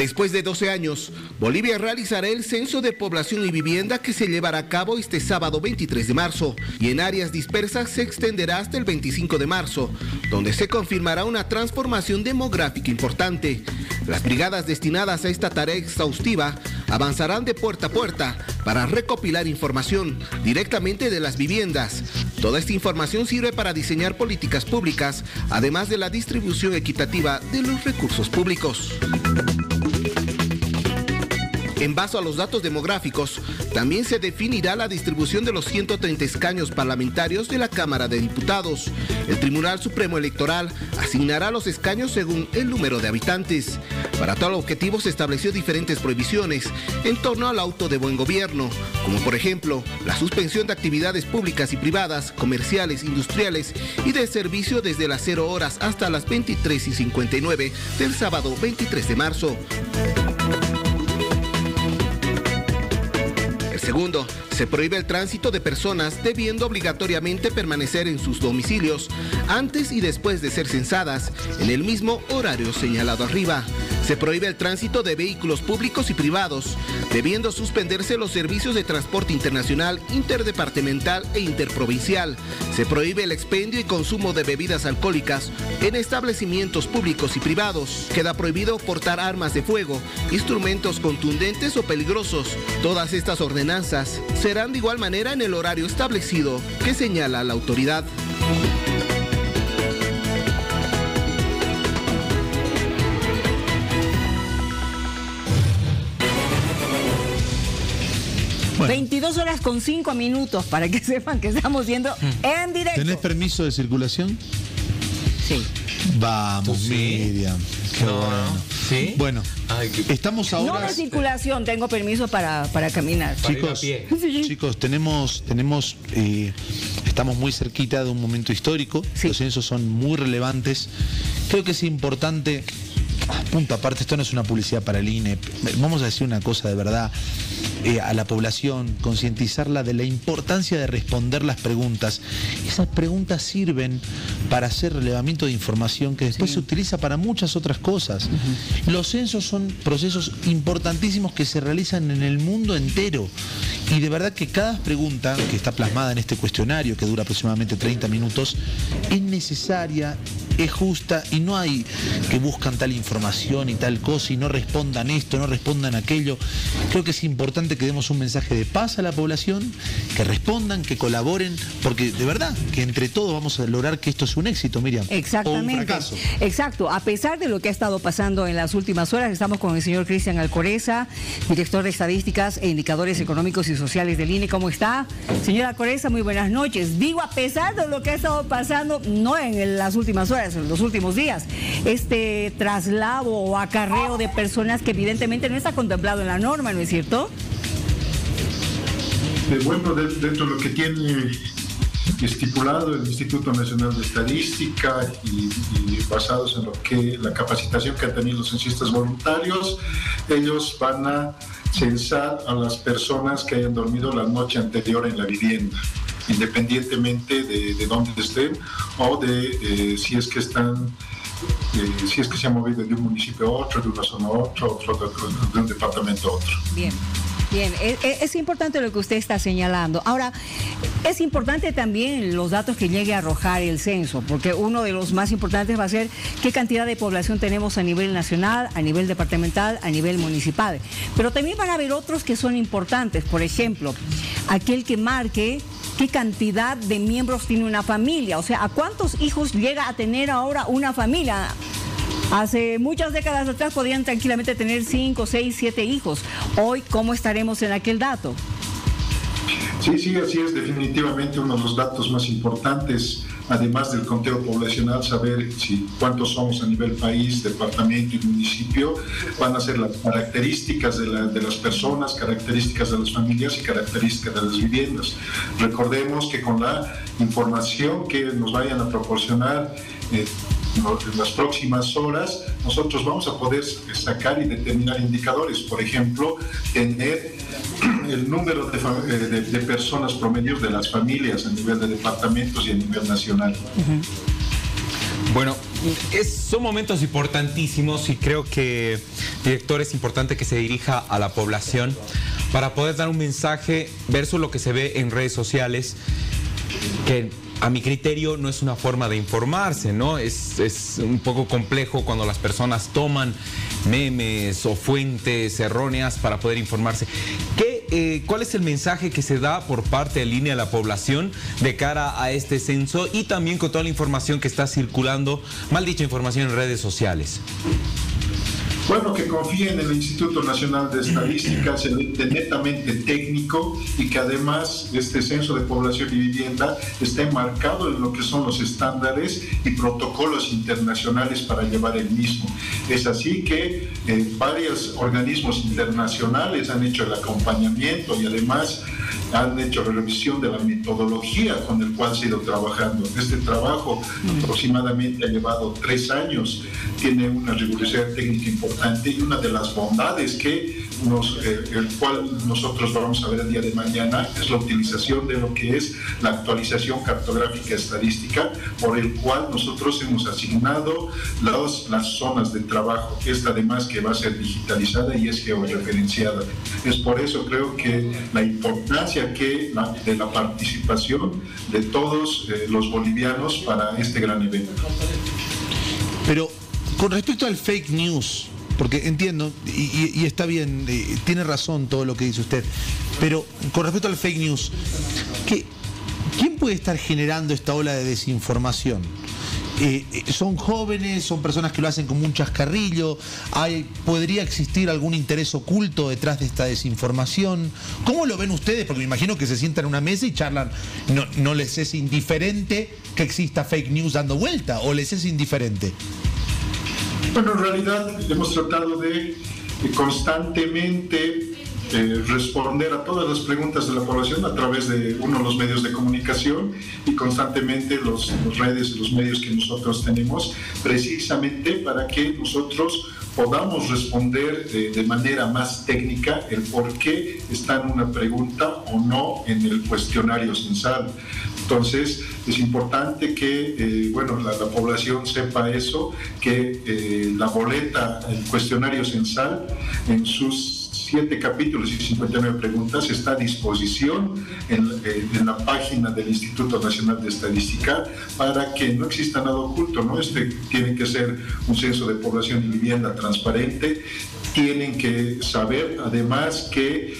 Después de 12 años, Bolivia realizará el censo de población y vivienda que se llevará a cabo este sábado 23 de marzo y en áreas dispersas se extenderá hasta el 25 de marzo, donde se confirmará una transformación demográfica importante. Las brigadas destinadas a esta tarea exhaustiva avanzarán de puerta a puerta para recopilar información directamente de las viviendas. Toda esta información sirve para diseñar políticas públicas, además de la distribución equitativa de los recursos públicos. En base a los datos demográficos, también se definirá la distribución de los 130 escaños parlamentarios de la Cámara de Diputados. El Tribunal Supremo Electoral asignará los escaños según el número de habitantes. Para tal objetivo se estableció diferentes prohibiciones en torno al auto de buen gobierno, como por ejemplo la suspensión de actividades públicas y privadas, comerciales, industriales y de servicio desde las 0 horas hasta las 23 y 59 del sábado 23 de marzo. Segundo, se prohíbe el tránsito de personas debiendo obligatoriamente permanecer en sus domicilios antes y después de ser censadas en el mismo horario señalado arriba. Se prohíbe el tránsito de vehículos públicos y privados, debiendo suspenderse los servicios de transporte internacional, interdepartamental e interprovincial. Se prohíbe el expendio y consumo de bebidas alcohólicas en establecimientos públicos y privados. Queda prohibido portar armas de fuego, instrumentos contundentes o peligrosos. Todas estas ordenanzas serán de igual manera en el horario establecido que señala la autoridad. 22 horas con 5 minutos para que sepan que estamos viendo mm. en directo. ¿Tenés permiso de circulación? Sí. Vamos, Miriam. Qué bueno. ¿Sí? Bueno, estamos ahora. No de circulación, tengo permiso para, caminar. Chicos, chicos, tenemos, tenemos, eh, estamos muy cerquita de un momento histórico. Los censos son muy relevantes. Creo que es importante punto aparte, esto no es una publicidad para el INE. Vamos a decir una cosa de verdad. Eh, a la población, concientizarla de la importancia de responder las preguntas. Esas preguntas sirven para hacer relevamiento de información que después se utiliza para muchas otras cosas. Los censos son procesos importantísimos que se realizan en el mundo entero. Y de verdad que cada pregunta que está plasmada en este cuestionario, que dura aproximadamente 30 minutos, es necesaria, es justa y no hay que buscan tal información y tal cosa y no respondan esto, no respondan aquello. Creo que es importante que demos un mensaje de paz a la población, que respondan, que colaboren, porque de verdad que entre todos vamos a lograr que esto sea un éxito, Miriam. Exactamente. Exacto. A pesar de lo que ha estado pasando en las últimas horas, estamos con el señor Cristian Alcoreza, director de Estadísticas e Indicadores Económicos y Sociales del INE. ¿Cómo está? Señora Alcoreza, muy buenas noches. Digo, a pesar de lo que ha estado pasando, no en las últimas horas, en los últimos días, este traslado o acarreo de personas que evidentemente no está contemplado en la norma, ¿no es cierto? bueno, dentro de lo que tiene estipulado el Instituto Nacional de Estadística y, basados en lo que la capacitación que han tenido los censistas voluntarios, ellos van a censar a las personas que hayan dormido la noche anterior en la vivienda, independientemente de, dónde estén o de eh, si es que están eh, si es que se han movido de un municipio a otro, de una zona a otra, de, un departamento a otro. Bien. Bien, e, e, es, importante lo que usted está señalando. Ahora, es importante también los datos que llegue a arrojar el censo, porque uno de los más importantes va a ser qué cantidad de población tenemos a nivel nacional, a nivel departamental, a nivel municipal. Pero también van a haber otros que son importantes, por ejemplo, aquel que marque qué cantidad de miembros tiene una familia, o sea, a cuántos hijos llega a tener ahora una familia. Hace muchas décadas atrás podían tranquilamente tener 5, 6, 7 hijos. Hoy, ¿cómo estaremos en aquel dato? Sí, sí, así es definitivamente uno de los datos más importantes, además del conteo poblacional, saber si cuántos somos a nivel país, departamento y municipio, van a ser las características de, las personas, características de las familias y características de las viviendas. Recordemos que con la información que nos vayan a proporcionar, eh, en las próximas horas nosotros vamos a poder sacar y determinar indicadores, por ejemplo, tener el número de, de, personas promedios de las familias a nivel de departamentos y a nivel nacional. Bueno, son momentos importantísimos y creo que, director, es importante que se dirija a la población para poder dar un mensaje versus lo que se ve en redes sociales, que a mi criterio no es una forma de informarse, ¿no? Es, es, un poco complejo cuando las personas toman memes o fuentes erróneas para poder informarse. ¿Qué, eh, ¿Cuál es el mensaje que se da por parte de línea a la población de cara a este censo y también con toda la información que está circulando, mal dicha información en redes sociales? Bueno, que confíe en el Instituto Nacional de Estadística, es netamente técnico y que además este censo de población y vivienda esté marcado en lo que son los estándares y protocolos internacionales para llevar el mismo. Es así que eh, varios organismos internacionales han hecho el acompañamiento y además han hecho revisión de la metodología con el cual se ha ido trabajando. Este trabajo aproximadamente ha llevado tres años, tiene una rigurosidad técnica importante y una de las bondades que eh, el cual nosotros vamos a ver el día de mañana es la utilización de lo que es la actualización cartográfica estadística por el cual nosotros hemos asignado las zonas de trabajo, esta además que va a ser digitalizada y es georreferenciada. Es por eso creo que la importancia que de la participación de todos eh, los bolivianos para este gran evento. Pero con respecto al fake news, porque entiendo, y, está bien, eh, tiene razón todo lo que dice usted, pero con respecto al fake news, ¿quién puede estar generando esta ola de desinformación? Eh, eh, son jóvenes, son personas que lo hacen como un chascarrillo, hay, podría existir algún interés oculto detrás de esta desinformación. ¿Cómo lo ven ustedes? Porque me imagino que se sientan en una mesa y charlan, no, no les es indiferente que exista fake news dando vuelta, o les es indiferente. Bueno, en realidad hemos tratado de constantemente eh, responder a todas las preguntas de la población a través de uno de los medios de comunicación y constantemente los, redes y los medios que nosotros tenemos, precisamente para que nosotros podamos responder de, manera más técnica el por qué está en una pregunta o no en el cuestionario censal. Entonces, es importante que eh, bueno, la, población sepa eso, que eh, la boleta, el cuestionario censal, en sus siete capítulos y 59 preguntas está a disposición eh, en, la página del Instituto Nacional de Estadística para que no exista nada oculto, ¿no? Este tiene que ser un censo de población y vivienda transparente, tienen que saber además que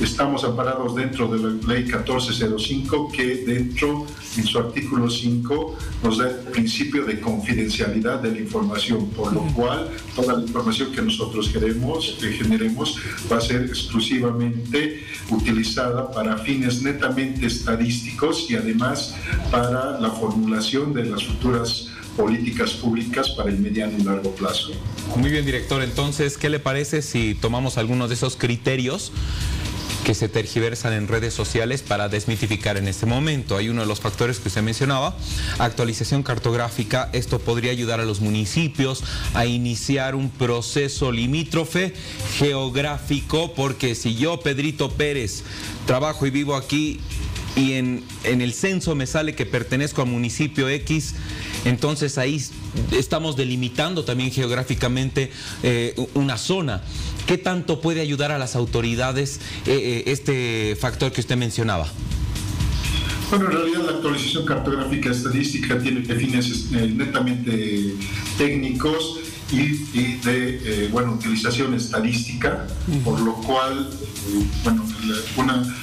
estamos amparados dentro de la ley 1405 que dentro en su artículo 5 nos da el principio de confidencialidad de la información, por lo cual toda la información que nosotros queremos, que generemos va a ser exclusivamente utilizada para fines netamente estadísticos y además para la formulación de las futuras políticas públicas para el mediano y largo plazo. Muy bien, director. Entonces, ¿qué le parece si tomamos algunos de esos criterios que se tergiversan en redes sociales para desmitificar en este momento. Hay uno de los factores que usted mencionaba, actualización cartográfica. Esto podría ayudar a los municipios a iniciar un proceso limítrofe geográfico, porque si yo, Pedrito Pérez, trabajo y vivo aquí y en, en el censo me sale que pertenezco al municipio X, entonces ahí estamos delimitando también geográficamente eh, una zona. ¿Qué tanto puede ayudar a las autoridades eh, eh, este factor que usted mencionaba? Bueno, en realidad la actualización cartográfica estadística tiene fines netamente técnicos y, de bueno, utilización estadística, por lo cual bueno, una,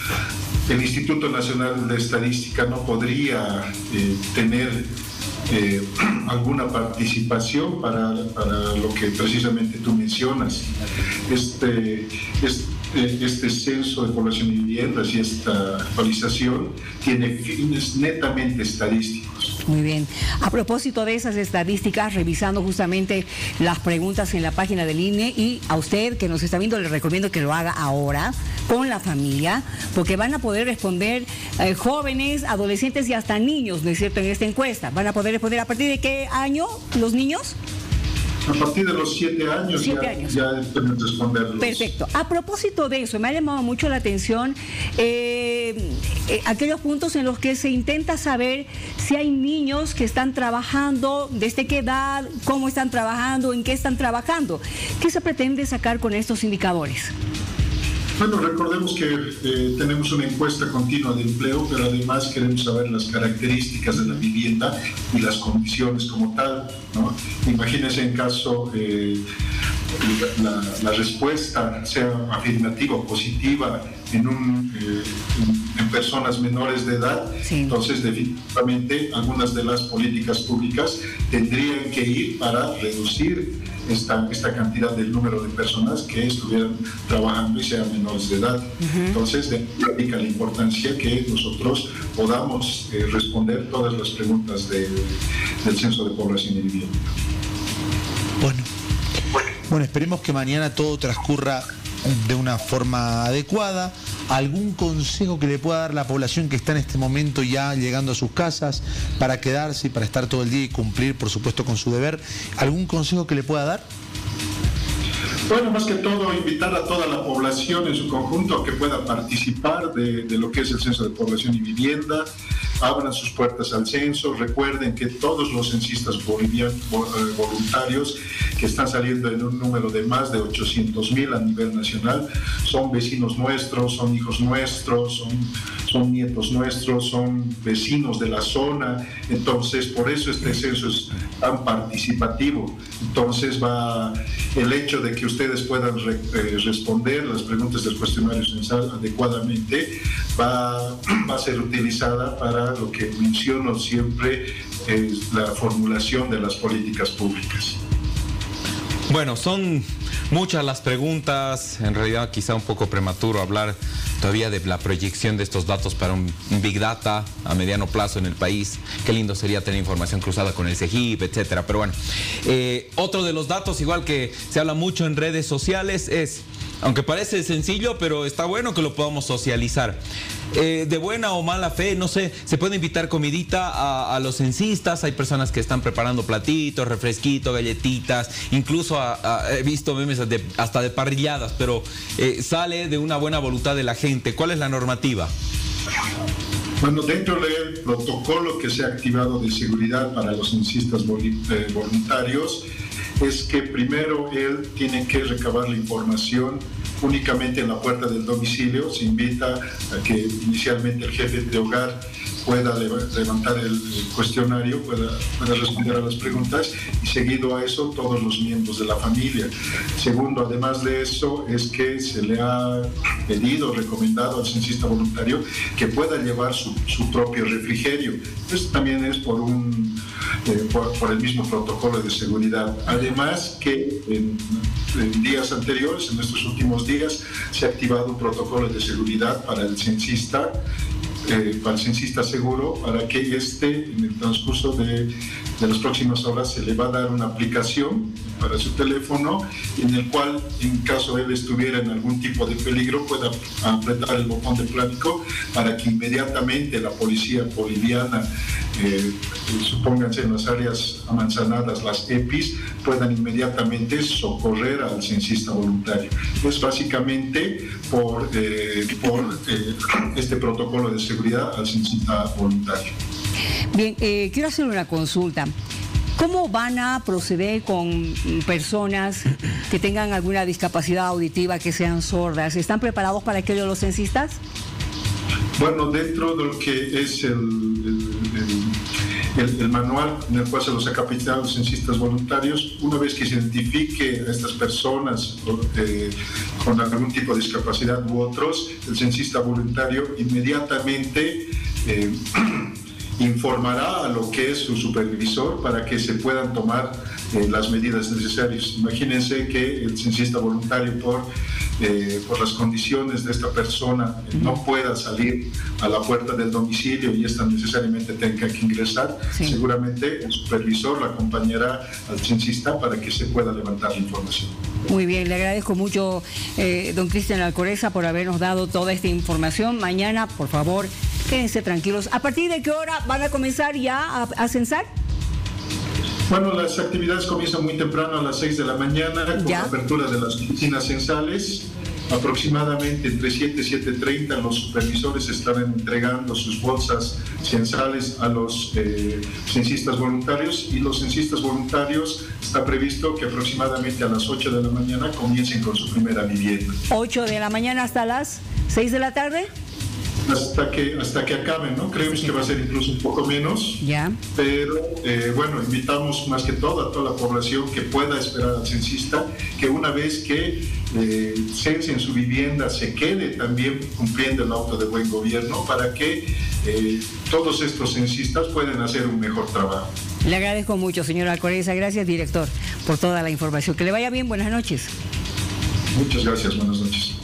el Instituto Nacional de Estadística no podría eh, tener eh, alguna participación para, lo que precisamente tú mencionas. Este, este este censo de población y viviendas y esta actualización tiene fines netamente estadísticos. Muy bien. A propósito de esas estadísticas, revisando justamente las preguntas en la página del INE y a usted que nos está viendo le recomiendo que lo haga ahora con la familia, porque van a poder responder eh, jóvenes, adolescentes y hasta niños, ¿no es cierto?, en esta encuesta. Van a poder responder a partir de qué año los niños? A partir de los siete años, ya, años. ya pueden responderlos. Perfecto. A propósito de eso, me ha llamado mucho la atención eh, eh, aquellos puntos en los que se intenta saber si hay niños que están trabajando, desde qué edad, cómo están trabajando, en qué están trabajando. ¿Qué se pretende sacar con estos indicadores? Bueno, recordemos que eh, tenemos una encuesta continua de empleo, pero además queremos saber las características de la vivienda y las condiciones como tal. Imagínense en caso eh, la, respuesta sea afirmativa o positiva en, un, eh, en, personas menores de edad, entonces definitivamente algunas de las políticas públicas tendrían que ir para reducir esta, esta cantidad del número de personas que estuvieran trabajando y sean menores de edad. Entonces, de la importancia que nosotros podamos eh, responder todas las preguntas del Censo de Población y Vivienda. Bueno. Bueno, esperemos que mañana todo transcurra de una forma adecuada. ¿Algún consejo que le pueda dar la población que está en este momento ya llegando a sus casas para quedarse y para estar todo el día y cumplir, por supuesto, con su deber? ¿Algún consejo que le pueda dar? Bueno, más que todo, invitar a toda la población en su conjunto a que pueda participar de, lo que es el Censo de Población y Vivienda, abran sus puertas al censo, recuerden que todos los censistas bolivianos eh, voluntarios que están saliendo en un número de más de 800 mil a nivel nacional son vecinos nuestros, son hijos nuestros, son, son nietos nuestros, son vecinos de la zona, entonces por eso este censo es tan participativo. Entonces va el hecho de que ustedes puedan eh, responder las preguntas del cuestionario adecuadamente va, va a ser utilizada para lo que menciono siempre es la formulación de las políticas públicas. Bueno, son muchas las preguntas, en realidad quizá un poco prematuro hablar todavía de la proyección de estos datos para un, Big Data a mediano plazo en el país. Qué lindo sería tener información cruzada con el CEGIP, etcétera. Pero bueno, eh, otro de los datos, igual que se habla mucho en redes sociales, es aunque parece sencillo, pero está bueno que lo podamos socializar. Eh, de buena o mala fe, no sé, se puede invitar comidita a, los censistas, hay personas que están preparando platitos, refresquitos, galletitas, incluso he visto memes hasta de parrilladas, pero eh, sale de una buena voluntad de la gente. ¿Cuál es la normativa? Bueno, dentro del protocolo que se ha activado de seguridad para los censistas eh, voluntarios, es que primero él tiene que recabar la información únicamente en la puerta del domicilio. Se invita a que inicialmente el jefe de hogar pueda levantar el cuestionario, pueda, responder a las preguntas y seguido a eso todos los miembros de la familia. Segundo, además de eso, es que se le ha pedido, recomendado al censista voluntario que pueda llevar su, propio refrigerio. Esto también es por un eh, por, el mismo protocolo de seguridad. Además que en, días anteriores, en estos últimos días, se ha activado un protocolo de seguridad para el censista eh, para el censista seguro para que este, en el transcurso de, de, las próximas horas, se le va a dar una aplicación para su teléfono en el cual, en caso él estuviera en algún tipo de peligro, pueda apretar el botón de plástico para que inmediatamente la policía boliviana, eh, supónganse en las áreas amanzanadas, las EPIs, puedan inmediatamente socorrer al censista voluntario. Es básicamente por, eh, por eh, este protocolo de seguridad al censista voluntario. Bien, quiero hacer una consulta. ¿Cómo van a proceder con personas que tengan alguna discapacidad auditiva, que sean sordas? ¿Están preparados para aquello los censistas? Bueno, dentro de lo que es el, manual en el cual se los ha capacitado los censistas voluntarios, una vez que se identifique a estas personas eh, con algún tipo de discapacidad u otros, el censista voluntario inmediatamente eh, informará a lo que es su supervisor para que se puedan tomar eh, las medidas necesarias. Imagínense que el censista voluntario por, eh, por las condiciones de esta persona eh, no pueda salir a la puerta del domicilio y esta necesariamente tenga que ingresar. Seguramente el supervisor la acompañará al censista para que se pueda levantar la información. Muy bien, le agradezco mucho, don Cristian Alcoreza, por habernos dado toda esta información. Mañana, por favor, quédense tranquilos. ¿A partir de qué hora van a comenzar ya a, censar? Bueno, las actividades comienzan muy temprano a las 6 de la mañana con la apertura de las oficinas censales. Aproximadamente entre 7 y 7.30 los supervisores estarán entregando sus bolsas censales a los eh, censistas voluntarios y los censistas voluntarios está previsto que aproximadamente a las 8 de la mañana comiencen con su primera vivienda. 8 de la mañana hasta las 6 de la tarde hasta que hasta que acaben, ¿no? Creemos que va a ser incluso un poco menos. Ya. Pero eh, bueno, invitamos más que todo a toda la población que pueda esperar al censista, que una vez que eh, cense en su vivienda se quede también cumpliendo el auto de buen gobierno para que eh, todos estos censistas puedan hacer un mejor trabajo. Le agradezco mucho, señora Alcoreza. Gracias, director, por toda la información. Que le vaya bien. Buenas noches. Muchas gracias. Buenas noches.